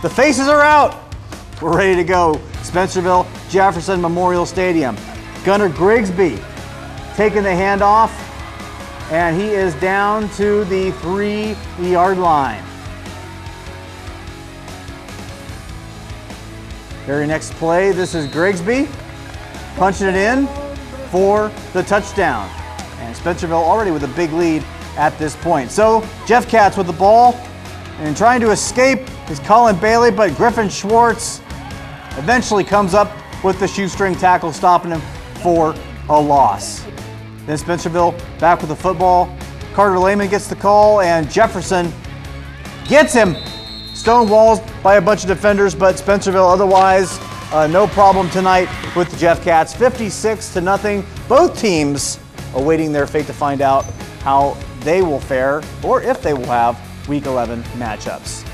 The faces are out. We're ready to go. Spencerville Jefferson Memorial Stadium. Gunnar Grigsby taking the handoff, and he is down to the three yard line. Very next play, this is Grigsby punching it in for the touchdown. And Spencerville already with a big lead at this point. So Jeff Cats with the ball and trying to escape is Colin Bailey, but Griffin Schwartz eventually comes up with the shoestring tackle, stopping him for a loss. Then Spencerville back with the football. Carter Lehman gets the call, and Jefferson gets him. Stonewalls by a bunch of defenders, but Spencerville otherwise uh, no problem tonight with the Jeff Cats. 56 to nothing. Both teams awaiting their fate to find out how they will fare or if they will have Week 11 matchups.